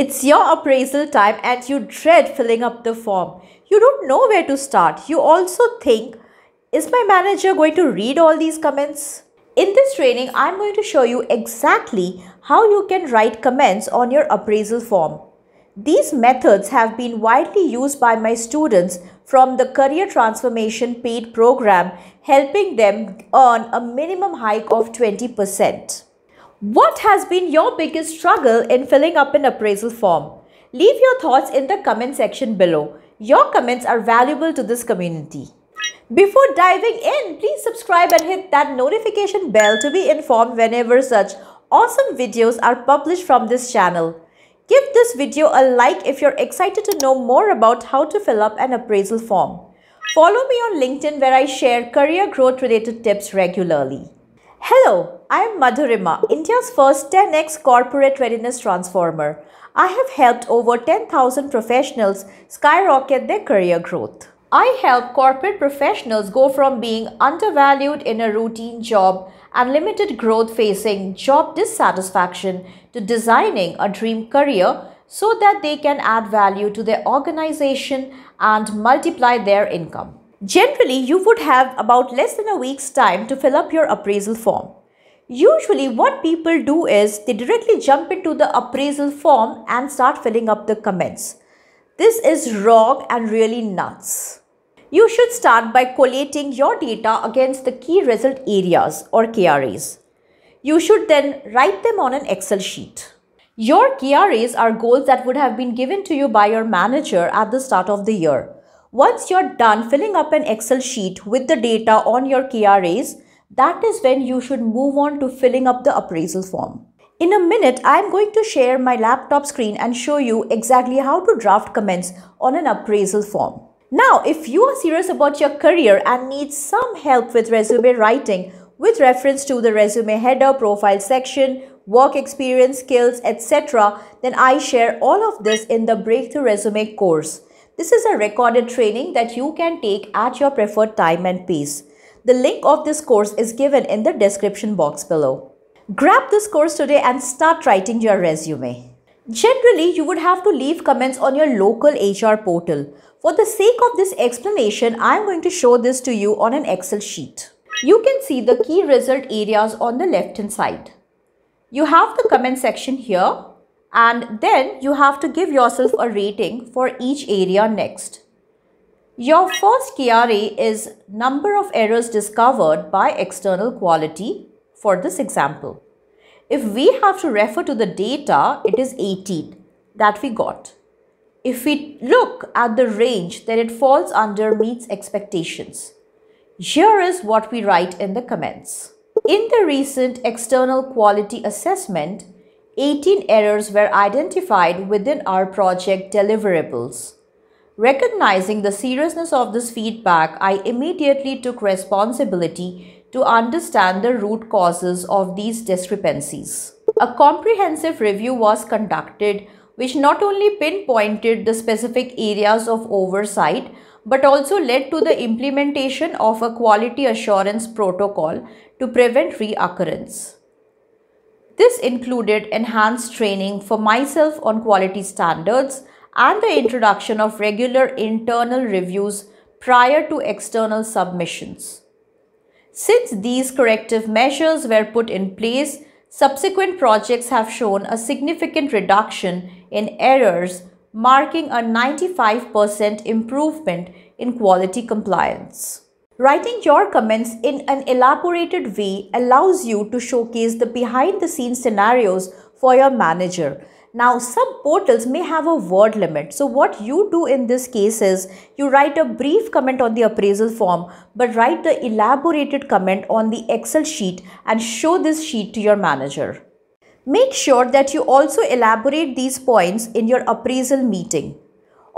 It's your appraisal time and you dread filling up the form. You don't know where to start. You also think, is my manager going to read all these comments? In this training, I'm going to show you exactly how you can write comments on your appraisal form. These methods have been widely used by my students from the Career Transformation Paid Program, helping them earn a minimum hike of 20%. What has been your biggest struggle in filling up an appraisal form? Leave your thoughts in the comment section below. Your comments are valuable to this community. Before diving in, please subscribe and hit that notification bell to be informed whenever such awesome videos are published from this channel. Give this video a like if you're excited to know more about how to fill up an appraisal form. Follow me on LinkedIn where I share career growth related tips regularly. Hello, I am Madhurima, India's first 10x corporate readiness transformer. I have helped over 10,000 professionals skyrocket their career growth. I help corporate professionals go from being undervalued in a routine job and limited growth facing job dissatisfaction to designing a dream career so that they can add value to their organization and multiply their income. Generally, you would have about less than a week's time to fill up your appraisal form. Usually what people do is they directly jump into the appraisal form and start filling up the comments. This is wrong and really nuts. You should start by collating your data against the key result areas or KRAs. You should then write them on an Excel sheet. Your KRAs are goals that would have been given to you by your manager at the start of the year. Once you're done filling up an Excel sheet with the data on your KRAs, that is when you should move on to filling up the appraisal form. In a minute, I am going to share my laptop screen and show you exactly how to draft comments on an appraisal form. Now, if you are serious about your career and need some help with resume writing with reference to the resume header, profile section, work experience, skills, etc., then I share all of this in the Breakthrough Resume course. This is a recorded training that you can take at your preferred time and pace. The link of this course is given in the description box below. Grab this course today and start writing your resume. Generally, you would have to leave comments on your local HR portal. For the sake of this explanation, I am going to show this to you on an Excel sheet. You can see the key result areas on the left hand side. You have the comment section here and then you have to give yourself a rating for each area next. Your first KRA is number of errors discovered by external quality for this example. If we have to refer to the data, it is 18 that we got. If we look at the range, then it falls under meets expectations. Here is what we write in the comments. In the recent external quality assessment, 18 errors were identified within our project deliverables. Recognizing the seriousness of this feedback, I immediately took responsibility to understand the root causes of these discrepancies. A comprehensive review was conducted which not only pinpointed the specific areas of oversight but also led to the implementation of a quality assurance protocol to prevent reoccurrence. This included enhanced training for myself on quality standards and the introduction of regular internal reviews prior to external submissions. Since these corrective measures were put in place, subsequent projects have shown a significant reduction in errors, marking a 95% improvement in quality compliance. Writing your comments in an elaborated way allows you to showcase the behind the scenes scenarios for your manager now, some portals may have a word limit. So, what you do in this case is you write a brief comment on the appraisal form, but write the elaborated comment on the Excel sheet and show this sheet to your manager. Make sure that you also elaborate these points in your appraisal meeting.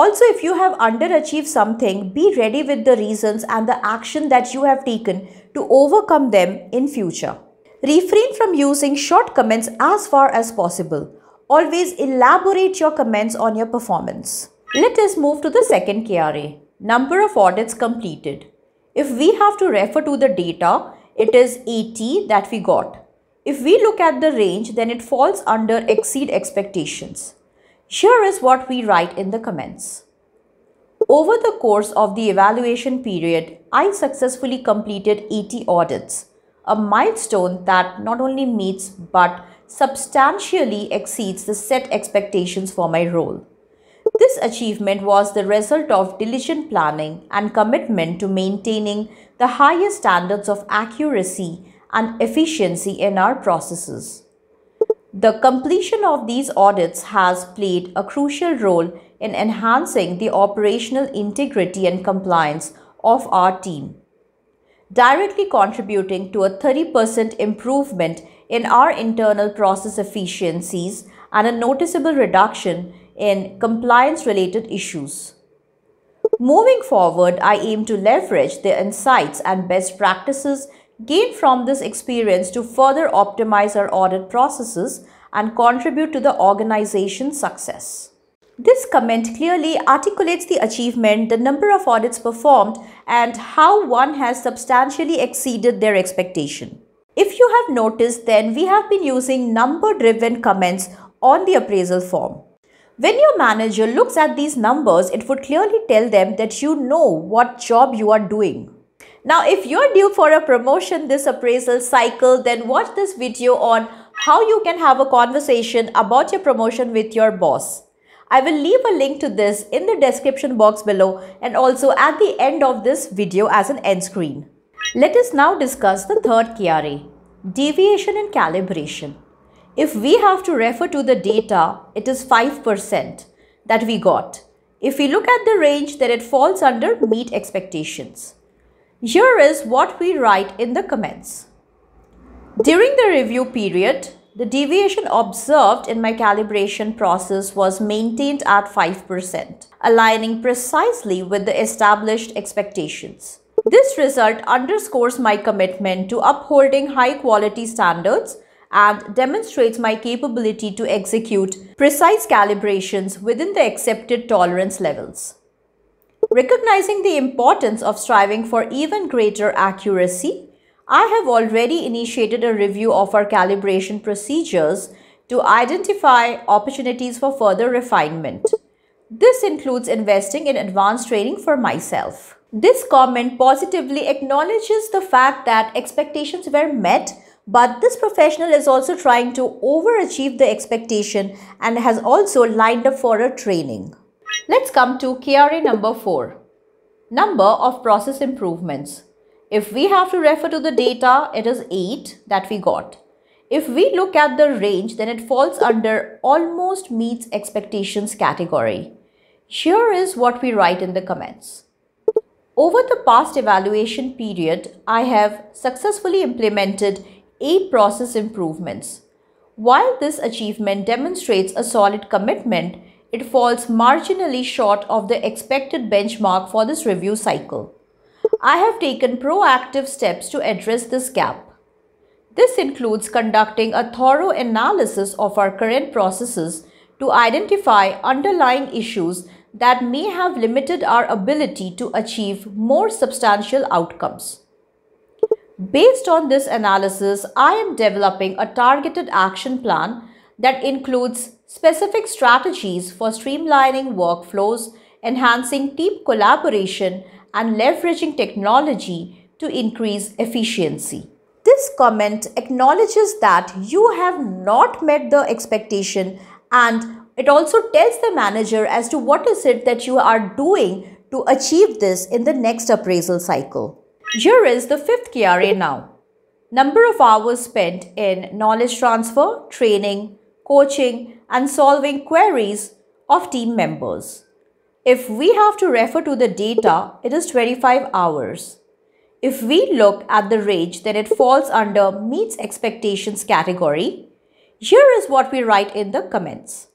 Also, if you have underachieved something, be ready with the reasons and the action that you have taken to overcome them in future. Refrain from using short comments as far as possible. Always elaborate your comments on your performance. Let us move to the second KRA, number of audits completed. If we have to refer to the data, it is 80 that we got. If we look at the range, then it falls under exceed expectations. Here is what we write in the comments. Over the course of the evaluation period, I successfully completed 80 audits, a milestone that not only meets but substantially exceeds the set expectations for my role. This achievement was the result of diligent planning and commitment to maintaining the highest standards of accuracy and efficiency in our processes. The completion of these audits has played a crucial role in enhancing the operational integrity and compliance of our team, directly contributing to a 30% improvement in our internal process efficiencies and a noticeable reduction in compliance related issues. Moving forward, I aim to leverage the insights and best practices gained from this experience to further optimize our audit processes and contribute to the organization's success. This comment clearly articulates the achievement, the number of audits performed, and how one has substantially exceeded their expectation. If you have noticed, then we have been using number-driven comments on the appraisal form. When your manager looks at these numbers, it would clearly tell them that you know what job you are doing. Now, if you're due for a promotion this appraisal cycle, then watch this video on how you can have a conversation about your promotion with your boss. I will leave a link to this in the description box below and also at the end of this video as an end screen. Let us now discuss the third KRA, deviation and calibration. If we have to refer to the data, it is 5% that we got. If we look at the range, then it falls under meet expectations. Here is what we write in the comments. During the review period, the deviation observed in my calibration process was maintained at 5%, aligning precisely with the established expectations. This result underscores my commitment to upholding high quality standards and demonstrates my capability to execute precise calibrations within the accepted tolerance levels. Recognizing the importance of striving for even greater accuracy, I have already initiated a review of our calibration procedures to identify opportunities for further refinement. This includes investing in advanced training for myself. This comment positively acknowledges the fact that expectations were met but this professional is also trying to overachieve the expectation and has also lined up for a training. Let's come to KRA number 4. Number of process improvements. If we have to refer to the data, it is 8 that we got. If we look at the range, then it falls under almost meets expectations category. Here is what we write in the comments. Over the past evaluation period, I have successfully implemented 8 process improvements. While this achievement demonstrates a solid commitment, it falls marginally short of the expected benchmark for this review cycle. I have taken proactive steps to address this gap. This includes conducting a thorough analysis of our current processes to identify underlying issues that may have limited our ability to achieve more substantial outcomes. Based on this analysis, I am developing a targeted action plan that includes specific strategies for streamlining workflows, enhancing team collaboration, and leveraging technology to increase efficiency. This comment acknowledges that you have not met the expectation and it also tells the manager as to what is it that you are doing to achieve this in the next appraisal cycle. Here is the fifth KRA now. Number of hours spent in knowledge transfer, training, coaching and solving queries of team members. If we have to refer to the data, it is 25 hours. If we look at the range, then it falls under meets expectations category. Here is what we write in the comments.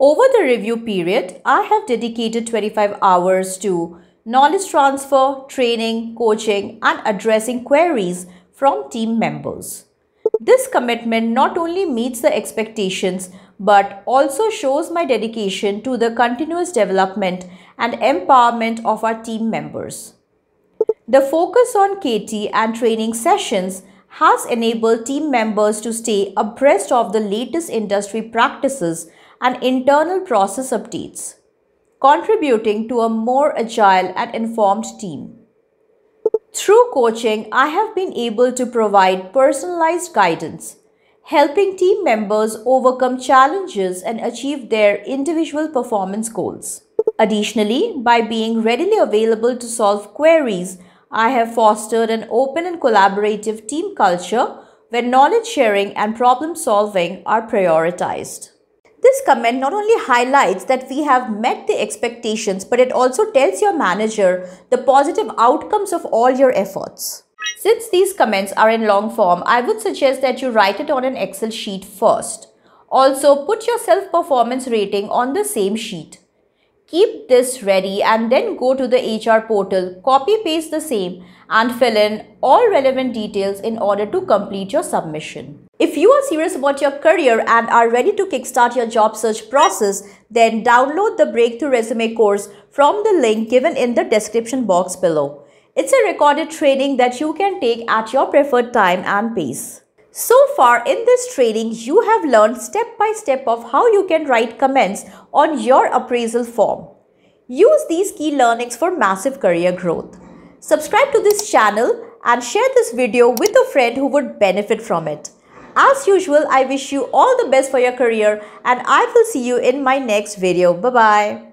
Over the review period, I have dedicated 25 hours to knowledge transfer, training, coaching, and addressing queries from team members. This commitment not only meets the expectations but also shows my dedication to the continuous development and empowerment of our team members. The focus on KT and training sessions has enabled team members to stay abreast of the latest industry practices and internal process updates, contributing to a more agile and informed team. Through coaching, I have been able to provide personalized guidance, helping team members overcome challenges and achieve their individual performance goals. Additionally, by being readily available to solve queries, I have fostered an open and collaborative team culture where knowledge sharing and problem solving are prioritized. This comment not only highlights that we have met the expectations, but it also tells your manager the positive outcomes of all your efforts. Since these comments are in long form, I would suggest that you write it on an Excel sheet first. Also, put your self-performance rating on the same sheet. Keep this ready and then go to the HR portal, copy paste the same and fill in all relevant details in order to complete your submission. If you are serious about your career and are ready to kickstart your job search process, then download the Breakthrough Resume course from the link given in the description box below. It's a recorded training that you can take at your preferred time and pace. So far in this training, you have learned step by step of how you can write comments on your appraisal form. Use these key learnings for massive career growth. Subscribe to this channel and share this video with a friend who would benefit from it. As usual, I wish you all the best for your career and I will see you in my next video. Bye-bye.